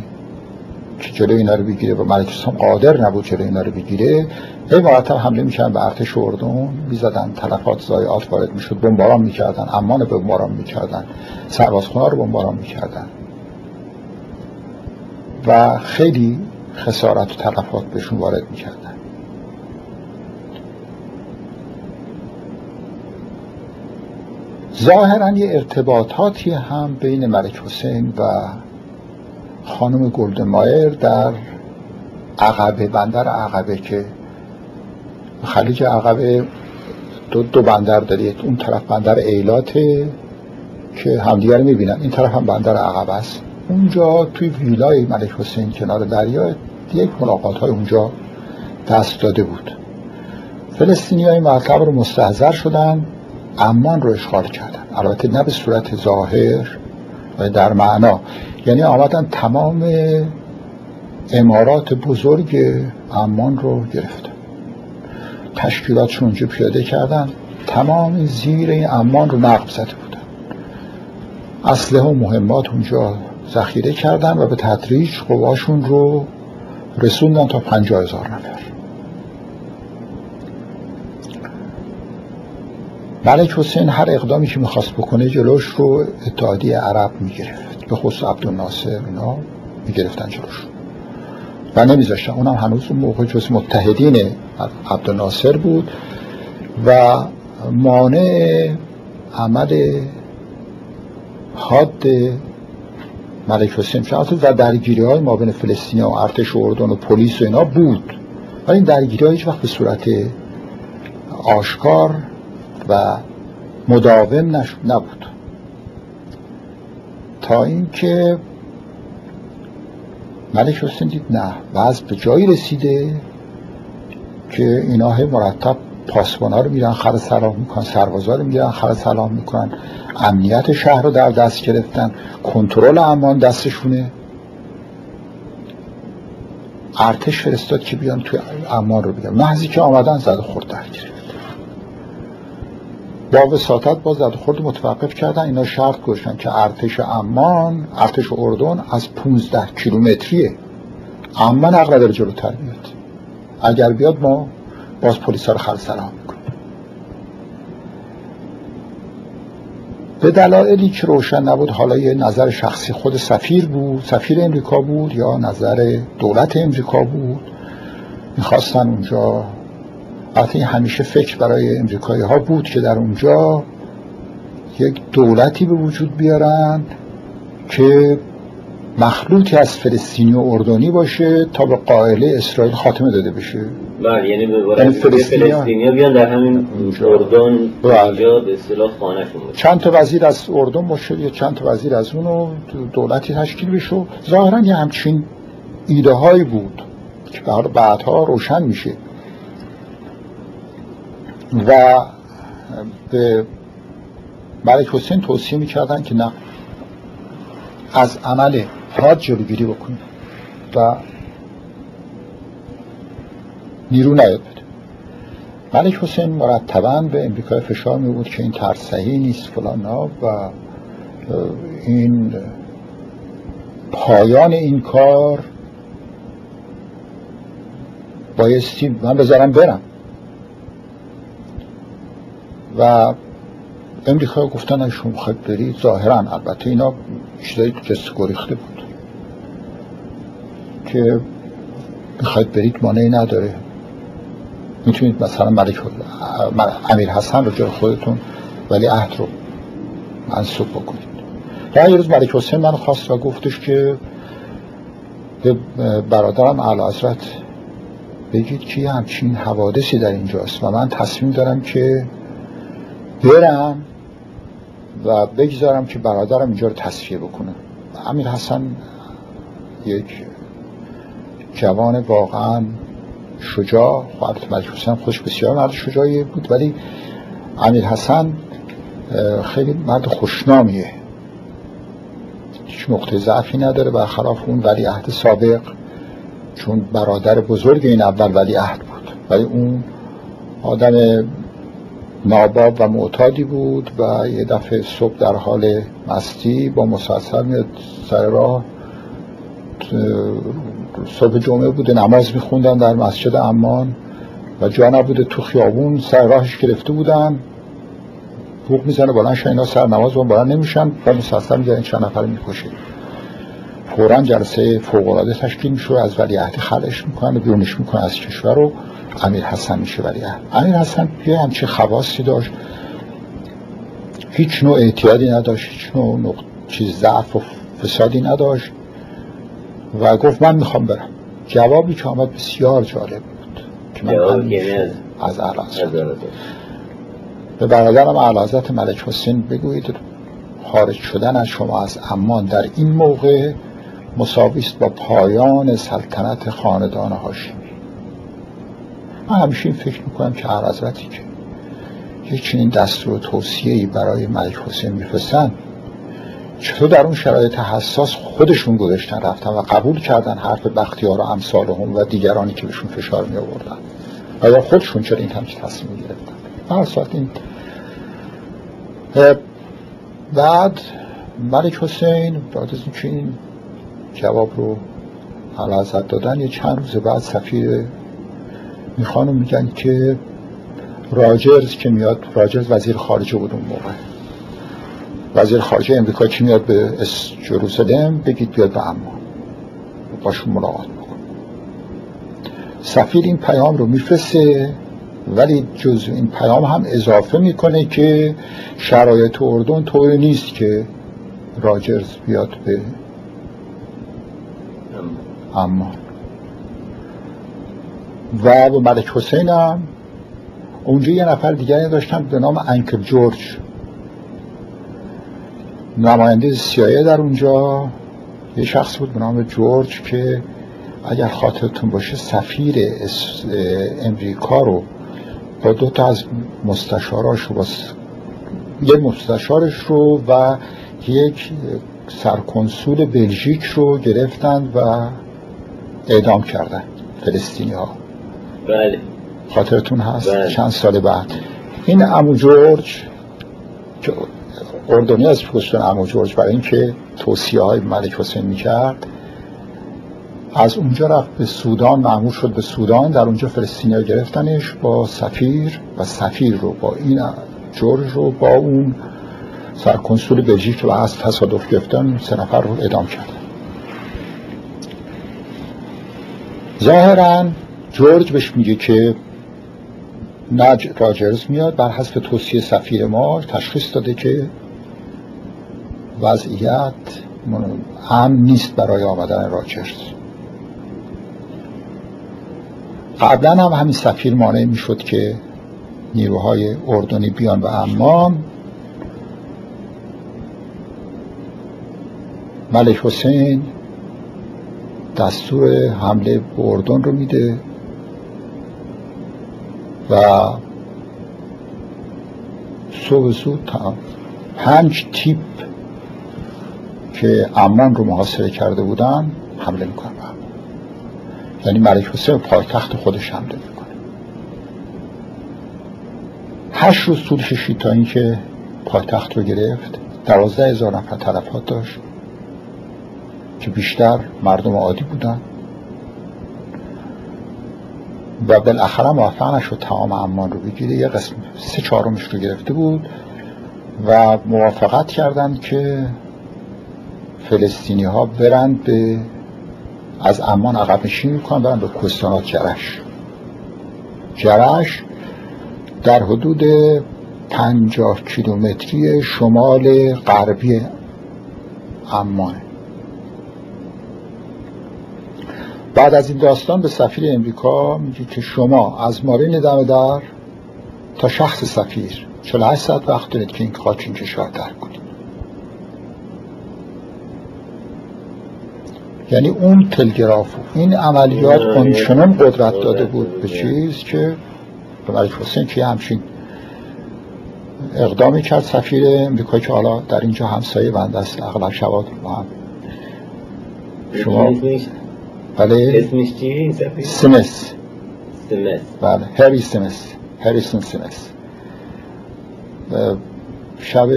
که جلوی اینا رو بگیره و ملک حسین قادر نبود جلوی اینا رو بگیره هی مرتب حمله می‌کردن به ارتش اردن می‌زدن تلفات زایات وارد می‌شد بمباران می‌کردن امان بمباران می‌کردن سربازخونه رو بمباران می‌کردن. و خیلی خسارت و تلفات بهشون وارد می‌کردن. ظاهرا یه ارتباطاتی هم بین ملک حسین و خانم گلدمایر در عقبه بندر عقبه که خلیج عقبه دو, دو بندر دارید اون طرف بندر ایلاته که همدیگر می‌بینن. این طرف هم بندر عقبه است. اونجا توی ویلای ملک حسین کنار دریا یک ملاقات های اونجا دست داده بود. فلسطینی های مطلب رو مستحضر شدن. امان رو اشغال کردن. البته نه به صورت ظاهر و در معنا. یعنی آمدن تمام امارات بزرگ امان رو گرفتن تشکیلاتشون اونجا پیاده کردن تمام زیر این امان رو نقب زده بودن. اسلحه و مهمات اونجا ذخیره کردن و به تدریج قواشون رو رسوندن تا پنجاه هزار نفر. ملک حسین هر اقدامی که می‌خواست بکنه جلوش رو اتحادیه عرب می‌گرفت. به خصوص عبدالناصر اینا می‌گرفتن جلوش. و نمیذاشتن. اونم هنوز اون موقع جز متحدین عبدالناصر بود. و مانع عمل حاد ملک حسین شد و درگیری های ما بین فلسطینی و ارتش و اردن و پلیس و اینا بود. ولی این درگیری هیچ وقت به صورت آشکار و مداوم نشد نبود. تا اینکه ملک حسین دید نه وضع به جایی رسیده که اینا مرتب پاسبانا رو میرن خر سلام می‌کنن سربازا رو میرن خر سلام می‌کنن. امنیت شهر رو در دست گرفتن. کنترل امان دستشونه. ارتش فرستاد که بیان توی امان رو بیان محضی که آمدن زد خورد در گرفت. با وساطت با زد خورد متوقف کردن. اینا شرط گذاشتن که ارتش امان ارتش اردن از 15 کیلومتریه. امان عقل داره جلوتر بیاد. اگر بیاد ما باز پلیس رو خل سلام می‌کنیم. به دلایلی که روشن نبود حالا یه نظر شخصی خود سفیر بود. سفیر امریکا بود یا نظر دولت امریکا بود. می‌خواستن اونجا البته همیشه فکر برای امریکایی ها بود که در اونجا یک دولتی به وجود بیارن که مخلوطی از فلسطینی و اردنی باشه تا به قائله اسرائیل خاتمه داده بشه. بله یعنی به یعنی فلسطینی بیان در همین اردن بله. به اصطلاح خانهشون چند تا وزیر از اردن باشه یا چند تا وزیر از اونو دولتی تشکیل بشه. ظاهرا یه همچین ایده هایی بود که بعدها روشن میشه. و به ملک حسین توصیه می‌کردن که نه از عمل حاد جلوگیری بکنید و نیرو نیاد بده. ملک حسین مرتبا به امریکای فشار می بود که این ترس صحیح نیست فلان و این پایان این کار بایستی من بذارم برم. و امریکا گفتن شما خواهد برید ظاهرا البته اینا چیزایی جست گریخته بود که می‌خواید برید مانعی نداره. می‌تونید مثلا ملک امیر حسن رو جای خودتون ولی عهد رو منصوب بکنید. و یه روز ملک حسین من خواست و گفتش که به برادرم اعلی حضرت بگید که همچین حوادثی در اینجاست و من تصمیم دارم که برم و بگذارم که برادرم اینجا رو تصفیه بکنه. امیر حسن یک جوان واقعا شجاع ملک حسین خودش بسیار مرد شجاعی بود ولی امیر حسن خیلی مرد خوشنامیه. هیچ نقطه ضعفی نداره برخلاف اون ولی عهد سابق چون برادر بزرگ این اول ولی عهد بود. ولی اون آدم ناباب و معتادی بود و یه دفعه صبح در حال مستی با مسلسل میاد سر راه. صبح جمعه بوده نماز میخوندن در مسجد امان و جا نبوده تو خیابون سر راهش گرفته بودن. بوق می‌زنه بلند اینا سر نماز بالا نمیشن. و مسلسل این چند نفر می‌کشه. فورا جلسه فوق تشکیل میشه از ولیعهد خلش می‌کنن و بیرونش می‌کنن از کشور رو. امیر حسن میشه ولیعهد امیر حسن یه همچه خواصی داشت. هیچ نوع اعتیادی نداشت هیچ نوع, چیز ضعف و فسادی نداشت. و گفت من می‌خوام برم. جوابی که آمد بسیار جالب بود که من از اعلی به برادرم اعلی ملک حسین بگویید خارج شدن از شما از امان در این موقع مساوی است با پایان سلطنت خاندان هاشمی. من همیشه این فکر می‌کنم که هر حضرتی که یک چنین دستور توصیه‌ای برای ملک حسین میفرستن چطور در اون شرایط حساس خودشون گذاشتن رفتن و قبول کردن حرف بختیار و امثالهم و دیگرانی که بهشون فشار می آوردن و خودشون چرا این همچین تصمیم گرفتن؟ هر این. بعد ملک حسین بعد از این جواب رو حضرت دادن یه چند روز بعد سفیر میخوانو میگن که راجرز که میاد راجرز وزیر خارجه بود اون موقع. وزیر خارجه امریکا که میاد به جروسلم بگید بیاد به اما باشون ملاقات بکن. سفیر این پیام رو میفرسته ولی جز این پیام هم اضافه می‌کنه که شرایط اردن طور نیست که راجرز بیاد به اما و به ملک حسین هم اونجا یه نفر دیگری داشتن به نام انکل جورج. نماینده سیایه در اونجا. یه شخص بود به نام جورج که اگر خاطرتون باشه سفیر امریکا رو با دو تا از مستشاراش رو یک مستشارش رو و یک سرکنسول بلژیک رو گرفتند و اعدام کردن. فلسطینی ها بله. خاطرتون هست؟ بله. چند سال بعد. این امو جورج که اردنی از پشتون امو جورج برای اینکه توصیه های ملک حسین می‌کرد از اونجا رفت به سودان معمول شد به سودان در اونجا فلسطینی گرفتنش با سفیر و سفیر رو با این جورج رو با اون سرکنسول بلژیک رو از تصادف گرفتن سه نفر رو ادام کردن ظاهرا جورج بهش میگه که نج راجرز میاد بر حسب توصیه سفیر ما تشخیص داده که وضعیت هم نیست برای آمدن راجرز. قبلا هم همین سفیر مانع می‌شد که نیروهای اردنی بیان به امام ملک حسین دستور حمله به اردن رو میده. و صبح زود پنج تیپ که امان رو محاصره کرده بودن حمله می‌کنن یعنی ملک حسین پایتخت خودش حمله می‌کنه. هشت روز طول کشید تا اینکه پایتخت رو گرفت. دوازده هزار نفر تلفات داشت که بیشتر مردم عادی بودن. و بالاخره موفق نشد تمام امان رو بگیره. یه قسم سه چهارمش رو گرفته بود و موافقت کردند که فلسطینی ها برند به از امان عقب نشینی کنند برند به کستانات جرش. جرش در حدود پنجاه کیلومتری شمال غربی امانه بعد از این داستان به سفیر امریکا میگه که شما از مارین دم در تا شخص سفیر. 48 ساعت وقت دارید که این خاک این کشور در کنید. یعنی اون تلگراف این عملیات اونچنان قدرت داده بود به چیز که به ملک حسین که همچین اقدامی کرد سفیر امریکا که حالا در اینجا همسایه بنده است اغلب شبات با هم. شما بله. اسمش چی؟ سمس سمس بله هری سمس هریسون سمس شب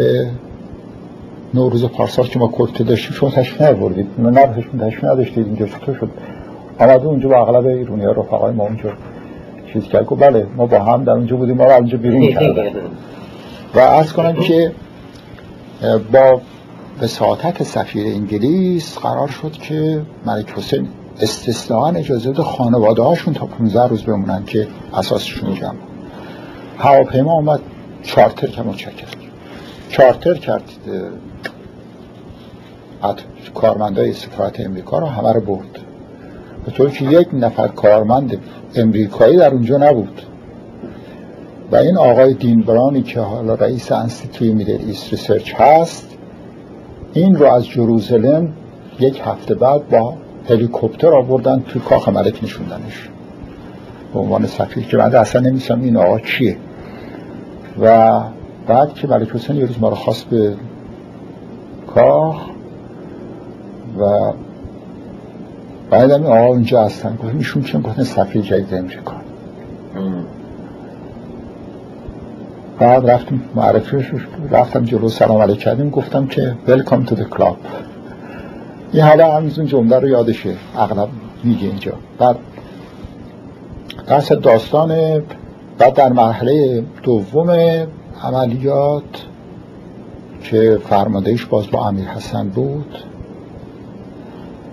نوروز پارسال که ما کوکته داشتیم شما تشریف نبردید نه نه تشریف نداشتید اینجا چطور شد؟ آمده اونجا با اغلب ایرونی ها رفقای ما اونجا چیز کرد. گفت بله ما با هم در اونجا بودیم ما رو اونجا بیرون کردن. و از کنم که با وساطت سفیر انگلیس قرار شد که ملک حسین استثنان اجازه بده خانواده هاشون تا 15 روز بمونن که اساسشون جمع. هواپیما اومد چارتر که متشکر چارتر کرد کارمندای سفارت امریکا رو همه رو برد. به طوری که یک نفر کارمند امریکایی در اونجا نبود. و این آقای دین براونی که حالا رئیس انستیتوی Middle East Research هست این رو از Jerusalem یک هفته بعد با هلیکوپتر آوردن توی کاخ ملک نشوندنش. به عنوان سفیر که من اصلا نمی‌شناسم این آقا چیه. و بعد که ملک حسین یه روز ما رو خواست به کاخ و بعد هم آقا اونجا هستن. گفت ایشون چون گفتن سفیر جدید امریکا بعد رفتم معرفی رفتم جلو سلام علیک کردیم. گفتم که welcome to the club. این حالا همینزون جمله رو یادشه اغلب میگه اینجا. بعد درس داستان بعد در مرحله دوم عملیات که فرماندهیش باز با امیر حسن بود.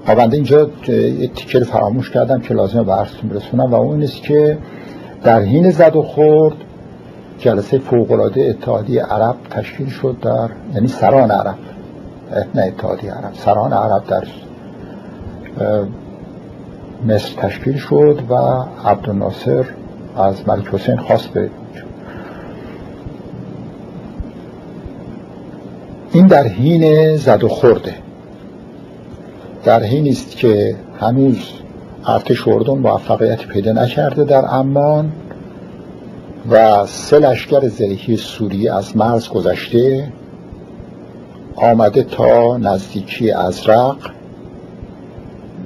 و بنده اینجا یه تیکر فراموش کردم که لازمه برستون برسونم و اون نیست که در حین زد و خورد جلسه فوقلاده اتحادیه عرب تشکیل شد در یعنی سران عرب. نه اتحادیه عرب سران عرب در مصر تشکیل شد و عبدالناصر از ملک حسین خواست به این در حین زد و خورده. در حین است که هنوز ارتش اردن موفقیت پیدا نکرده در امان و سه لشکر زرهی سوریه از مرز گذشته آمده تا نزدیکی ازرق.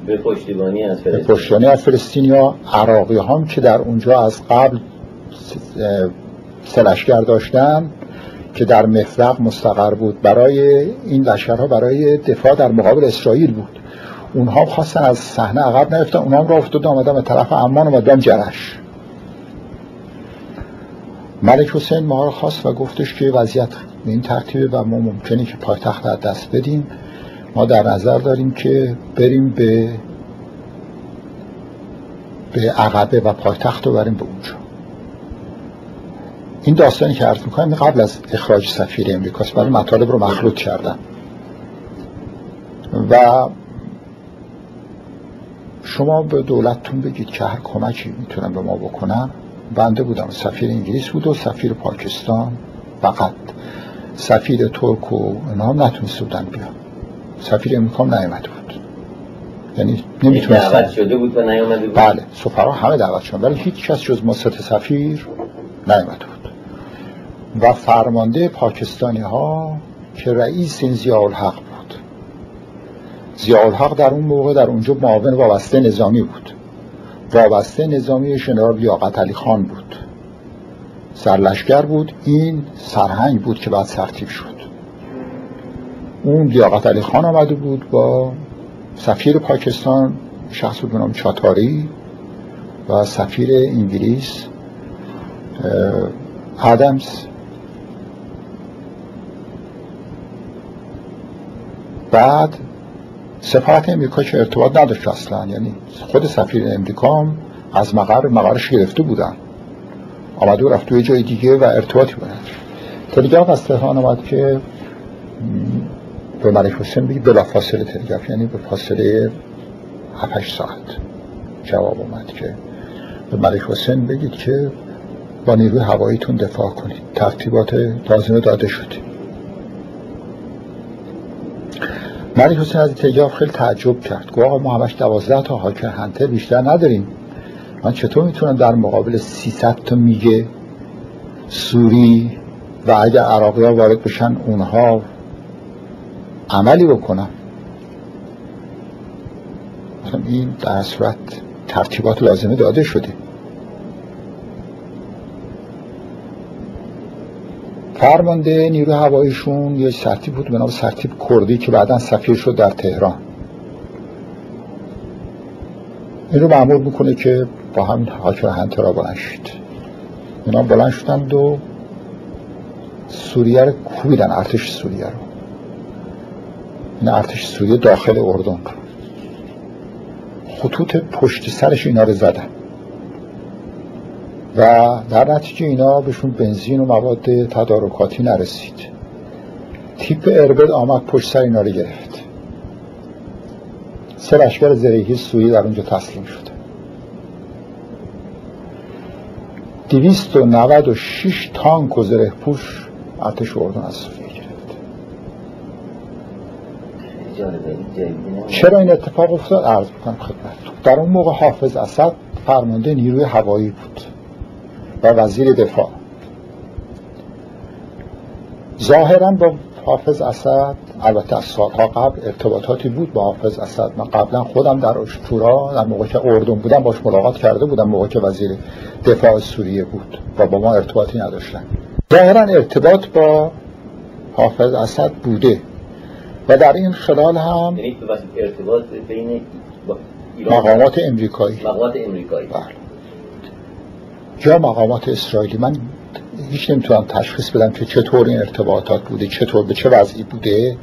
به پشتیبانی از پشتیبانی از فلسطینیا عراقی هم که در اونجا از قبل سه لشکر داشتن که در مفرق مستقر بود. برای این لشکرها برای دفاع در مقابل اسرائیل بود. اونها خواستن از صحنه عقب نیفتن. اونها هم را افتاد آمدن به طرف امان و جرش. ملک حسین ما رو خواست و گفتش که وضعیت به این ترتیبه و ما ممکنه که پایتخت در دست بدیم. ما در نظر داریم که بریم به به عقبه و پایتخت رو بریم به اونجا. این داستانی که عرض می‌کنم قبل از اخراج سفیر امریکاست. برای مطالب رو مخلوط کردن و شما به دولتتون بگید که هر کمکی می‌تونم به ما بکنم. بنده بودم. سفیر انگلیس بود و سفیر پاکستان فقط. سفیر ترک و اینا هم نتونسته بودن بیان سفیر امریکا هم نیامده بود. یعنی نمی‌تونستن دعوت شده بود و نیامده بود؟ بله سفرها همه دعوت شدن ولی هیچ کس جز مصد سفیر نیامده بود. و فرمانده پاکستانی ها که رئیس این الحق بود. زیاء الحق در اون موقع در اونجا معاون وابسته نظامی بود. وابسته نظامی شنرال لیاقت علی خان بود. سرلشگر بود. این سرهنگ بود که بعد سرتیب شد. اون لیاقت علی خان آمده بود با سفیر پاکستان شخص بود نام چاتاری و سفیر انگلیس آدمز. بعد سفارت امریکا که ارتباط نداشت اصلا یعنی خود سفیر امریکا از مقر مقرش گرفته بودن. آمده و رفت توی جای دیگه و ارتباطی بودن. تلگراف از تهران آمد که به ملک حسین بگید بلا فاصله تلگراف یعنی به فاصله 7 ساعت جواب اومد که به ملک حسین بگید که با نیروی هواییتون دفاع کنید. ترتیبات لازمه داده شده ملک حسین از تلگراف خیلی تعجب کرد. گفت آقا ما همش دوازده تا هاکر هنتر بیشتر نداریم. من چطور می‌تونم در مقابل 300 تا میگه سوری و اگر عراقی ها وارد بشن اونها عملی بکنم این در صورت ترتیبات لازمه داده شده. فرمانده نیرو هواییشون یه سرتیب بود به نام سرتیب کردی که بعدا سفیر شد در تهران این رو معمول می‌کنه که با همین حاکم هنترا بلند شد اینا بلند شدند و سوریه رو کوبیدن ارتش سوریه رو. این ارتش سوریه داخل اردن خطوط پشت سرش اینا رو زدن. و در نتیجه اینا بهشون بنزین و مواد تدارکاتی نرسید. تیپ اربد آمد پشت سر اینا رو گرفت. سه لشکر زریحی سویی در اونجا تسلیم شده. دویست و نود و شیش تانک و زره پوش ارتش اردن از سوریه گرفت. چرا این اتفاق افتاد؟ عرض بکنم خدمت در اون موقع حافظ اسد فرمانده نیروی هوایی بود و وزیر دفاع. ظاهرا با حافظ اسد البته از سالها قبل ارتباطاتی بود با حافظ اسد. من قبلا خودم در اشتورا در موقع که اردن بودم باش ملاقات کرده بودم موقع که وزیر دفاع سوریه بود و با ما ارتباطی نداشتن. ظاهرا ارتباط با حافظ اسد بوده و در این خلال هم یعنی ارتباط بین مقامات امریکایی. مقامات امریکایی. بله. یا مقامات اسرائیلی. من هیچ نمی‌تونم تشخیص بدم که چطور این ارتباطات بوده چطور به چه وضعی بوده.